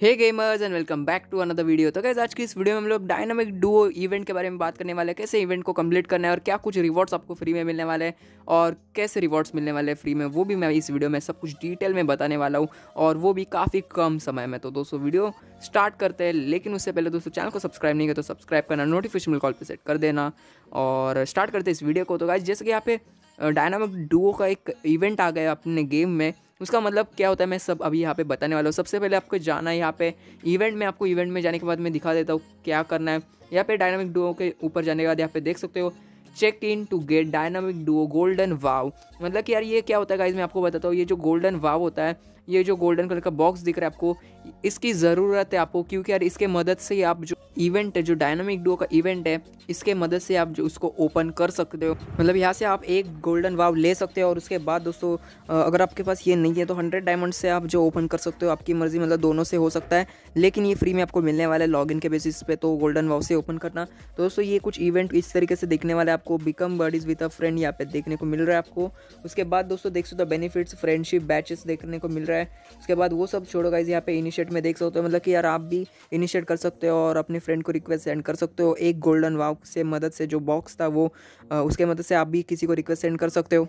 Hey gamers and welcome back to another video तो कैसे आज की इस वीडियो में हम लोग डायनामिक डुओ इवेंट के बारे में बात करने वाले हैं। कैसे इवेंट को कंप्लीट करना है और क्या कुछ रिवॉर्ड्स आपको फ्री में मिलने वाले हैं और कैसे रिवॉर्ड्स मिलने वाले हैं फ्री में, वो भी मैं इस वीडियो में सब कुछ डिटेल में बताने वाला हूँ और वो भी काफ़ी कम समय में। तो दोस्तों वीडियो स्टार्ट करते हैं, लेकिन उससे पहले दोस्तों चैनल को सब्सक्राइब नहीं किया तो सब्सक्राइब करना नोटिफिकेशन कॉल पर सेट कर देना और स्टार्ट करते इस वीडियो को। तो गाइज़ जैसे कि यहाँ पे डायनामिक डुओ का एक इवेंट आ गया अपने गेम में। उसका मतलब क्या होता है, मैं सब अभी यहाँ पे बताने वाला हूँ। सबसे पहले आपको जाना है यहाँ पे इवेंट में, आपको इवेंट में जाने के बाद मैं दिखा देता हूँ क्या करना है। यहाँ पे डायनामिक डुओ के ऊपर जाने के बाद यहाँ पे देख सकते हो check in to get dynamic duo golden wow मतलब कि यार ये क्या होता है गाइज़ मैं आपको बताता हूँ, ये जो गोल्डन वाव होता है, ये जो गोल्डन कलर का बॉक्स दिख रहा है आपको, इसकी ज़रूरत है आपको, क्योंकि यार इसके मदद से ही आप जो इवेंट है, जो डायनामिक डुओ का इवेंट है, इसके मदद से आप जो उसको ओपन कर सकते हो। मतलब यहाँ से आप एक गोल्डन वाव ले सकते हो और उसके बाद दोस्तों अगर आपके पास ये नहीं है तो हंड्रेड डायमंड से आप जो ओपन कर सकते हो, आपकी मर्ज़ी मतलब दोनों से हो सकता है। लेकिन ये फ्री में आपको मिलने वाला है लॉगिन के बेसिस पे तो गोल्डन वाव से ओपन करना। तो दोस्तों, ये कुछ इवेंट इस तरीके से देखने वाले आपको become birdies with a friend यहाँ पे देखने को मिल रहा है आपको। उसके बाद दोस्तों देख सकते हो बेनिफिट्स फ्रेंडशिप बैचेस देखने को मिल रहा है। उसके बाद वो सब छोड़ो गाइज़ यहाँ पे इनिशिएट में देख सकते हो। मतलब कि यार आप भी इनिशिएट कर सकते हो और अपने फ्रेंड को रिक्वेस्ट सेंड कर सकते हो। एक गोल्डन वाव से मदद से जो बॉक्स था वो उसके मदद से आप भी किसी को रिक्वेस्ट सेंड कर सकते हो।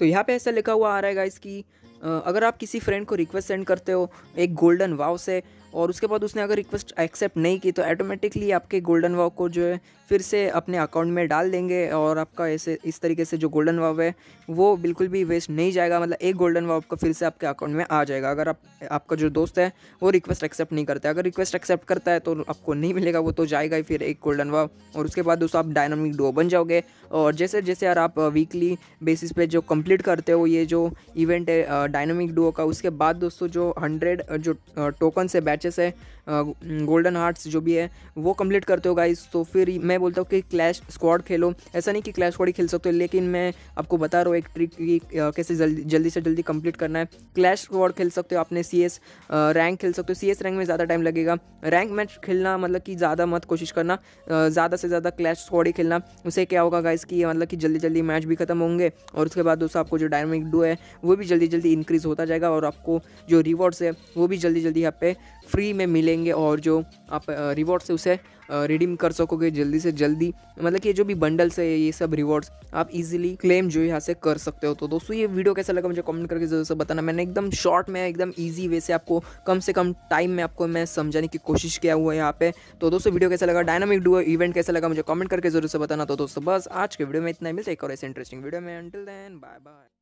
तो यहाँ पे ऐसा लिखा हुआ आ रहा है गाइस कि अगर आप किसी फ्रेंड को रिक्वेस्ट सेंड करते हो, एक गोल्डन वाव से, और उसके बाद उसने अगर रिक्वेस्ट एक्सेप्ट नहीं की तो ऑटोमेटिकली आपके गोल्डन वाव को जो है, फिर से अपने अकाउंट में डाल देंगे, और आपका ऐसे, इस तरीके से जो गोल्डन वाव है, वो बिल्कुल भी वेस्ट नहीं जाएगा। मतलब एक गोल्डन वाव आपका फिर से आपके अकाउंट में आ जाएगा। अगर आप, आपका जो दोस्त है, वो रिक्वेस्ट एक्सेप्ट नहीं करता अगर रिक्वेस्ट एक्सेप्ट करता है तो आपको नहीं मिलेगा, वो तो जाएगा ही फिर एक गोल्डन वाव और उसके बाद दोस्तों आप डायनामिक डो बन जाओगे। और जैसे जैसे यार आप वीकली बेसिस पे जो कंप्लीट करते हो, ये जो इवेंट है डायनामिक डुओ का। उसके बाद दोस्तों जो हंड्रेड, जो टोकन से बैचेस है गोल्डन हार्ट्स जो भी है, वो कंप्लीट करते हो गाइस तो फिर मैं बोलता हूँ कि क्लैश स्क्वाड खेलो। ऐसा नहीं कि क्लैश स्क्वाड ही खेल सकते हो, लेकिन मैं आपको बता रहा हूँ एक ट्रिक की कैसे जल्दी जल्दी से जल्दी कंप्लीट करना है। क्लैश स्क्वाड खेल सकते हो आपने सी एस रैंक खेल सकते हो। सी एस रैंक में ज़्यादा टाइम लगेगा। रैंक मैच खेलना मतलब कि ज़्यादा मत कोशिश करना ज़्यादा से ज़्यादा क्लैश स्क्वाड ही खेलना। उससे क्या होगा गाइस कि मतलब कि जल्दी जल्दी मैच भी खत्म होंगे, और उसके बाद दोस्तों आपको जो डायनामिक डो है, वो भी जल्दी जल्दी इंक्रीज़ होता जाएगा और आपको जो रिवॉर्ड्स है, वो भी जल्दी जल्दी यहाँ पे फ्री में मिलेंगे और जो आप रिवॉर्ड्स है, उसे रिडीम कर सकोगे जल्दी से जल्दी। मतलब कि जो भी बंडल्स है, ये सब रिवॉर्ड्स आप इजीली क्लेम जो यहाँ से कर सकते हो। तो दोस्तों, ये वीडियो कैसा लगा मुझे कमेंट करके ज़रूर से बताना। मैंने एकदम शॉर्ट में, एकदम ईजी वे से आपको कम से कम टाइम में आपको मैं समझाने की कोशिश किया हुआ है यहाँ पे। तो दोस्तों वीडियो कैसा लगा? डायनामिक डू इवेंट कैसा लगा मुझे कमेंट करके ज़रूर से बताना। तो दोस्तों, बस आज के वीडियो में इतना मिलता है एक और ऐसे इंटरेस्टिंग वीडियो में। Until then bye bye